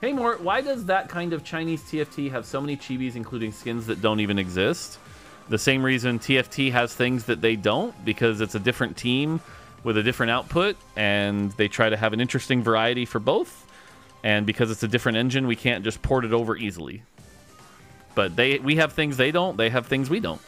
Hey, Mort, why does that kind of Chinese TFT have so many chibis, including skins that don't even exist? The same reason TFT has things that they don't, because it's a different team with a different output, and they try to have an interesting variety for both. And because it's a different engine, we can't just port it over easily. But they, we have things they don't. They have things we don't.